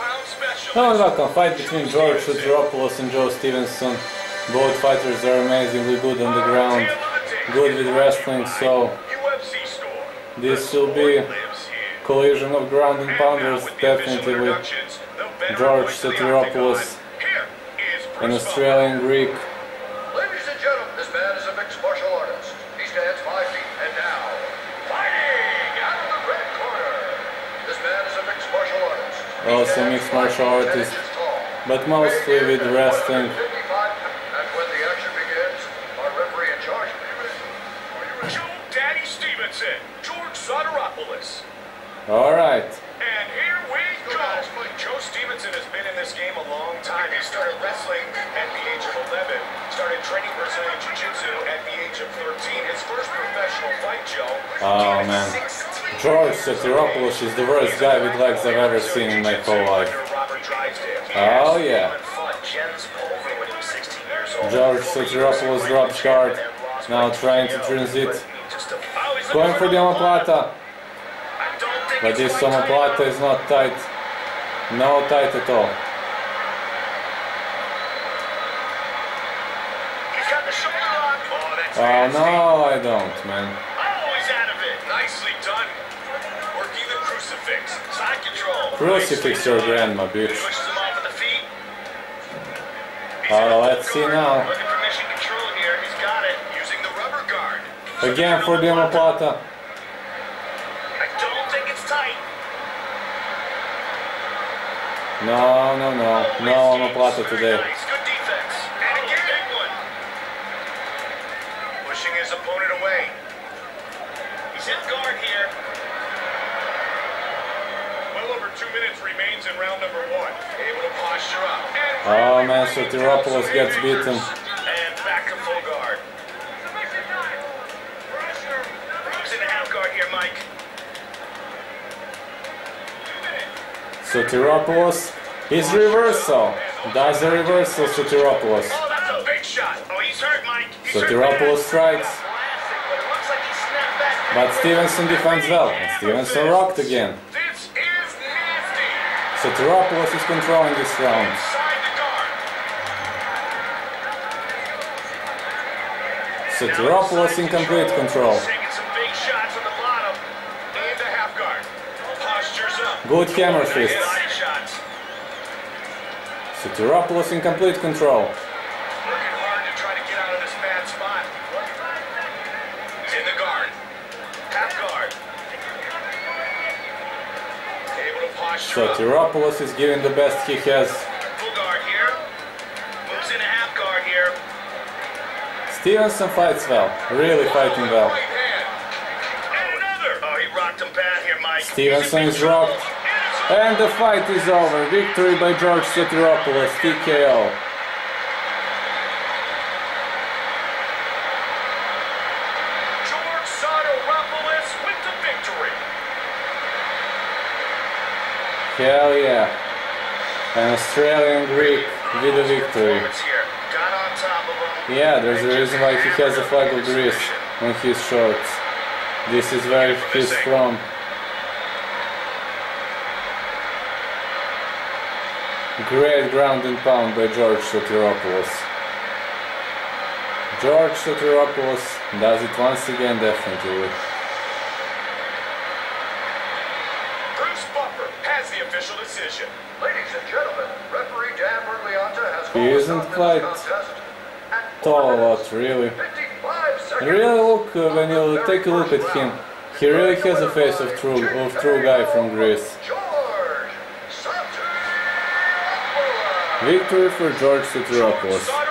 Hello and welcome. Fight between George Sotiropoulos and Joe Stevenson. Both fighters are amazingly good on the ground, good with wrestling, so this will be collision of ground and pounders, definitely with George Sotiropoulos, an Australian Greek. Ladies and gentlemen, this man is a mixed martial artist. He stands five feet and now. Also mixed martial feet ten artist, but mostly with wrestling. and when the action begins, our referee in charge. Joe Daddy Stevenson, George Sotiropoulos. Alright, And here we go. Joe Stevenson has been in this game a long time. He started wrestling at the age of 11, started training Brazilian Jiu-Jitsu at the age of 13. His first professional fight, Joe. Oh, man. George Sotiropoulos is the worst guy with legs I've ever seen in my whole life. Oh, yeah. Jens Pulver when he was 16. George Sotiropoulos dropped guard, now trying to transit, going for the omoplata, but this omoplata is not tight, no tight at all. He's got the shoulder lock. Oh, no, I don't, man. Oh, he's out of it. Nicely done. Working the crucifix. Side control. Crucifix your grandma, bitch. Pushes him off of the feet. He's Oh, let's see now. Looking for mission control here. He's got it. Using the rubber guard. Again for the omoplata. I don't think it's tight. No, no, no, no omoplata today. Good defense. And again. One. Pushing his opponent away. He's in guard here. Well over two minutes remains in round number one. Able to posture up. Oh man, Sotiropoulos gets beaten. And back to full guard. Who's in half guard here, Mike? Sotiropoulos his reversal. Does a reversal, Sotiropoulos. Oh, that's a big shot. Oh, he's hurt, Mike. He's Sotiropoulos strikes, Classic, but it looks like he snapped back. But Stevenson defends well, and Stevenson rocked again. So. Sotiropoulos is controlling this round. The guard. In complete control. Taking some shots on the bottom. Into half guard. Postures up. Good hammer fists. Body shots. Sotiropoulos in complete control. Working hard to try to get out of this bad spot. He's in the guard. Half guard. Able to posture up. Sotiropoulos is giving the best he has. Full guard here. Moves into half guard here. Stevenson fights well, really fighting well. Right hand. And another. Oh, he rocked him bad here, Mike. Stevenson is in big rocked. And. And the fight is over. Victory by George Sotiropoulos, TKO. George Sotiropoulos with the victory. Hell yeah. An Australian Greek with a victory. Yeah, there's a reason why he has a flag of Greece on his shorts. This is where he's from. Great ground and pound by George Sotiropoulos. George Sotiropoulos does it once again, definitely. Has the official decision. Ladies and gentlemen, referee Dan Miragliotta has He isn't quite contest Tall four a lot, really. Really look uh, when you take a look at him. He really has a face of true of true guy from Greece. Victory for George Sotiropoulos. Soteropoulos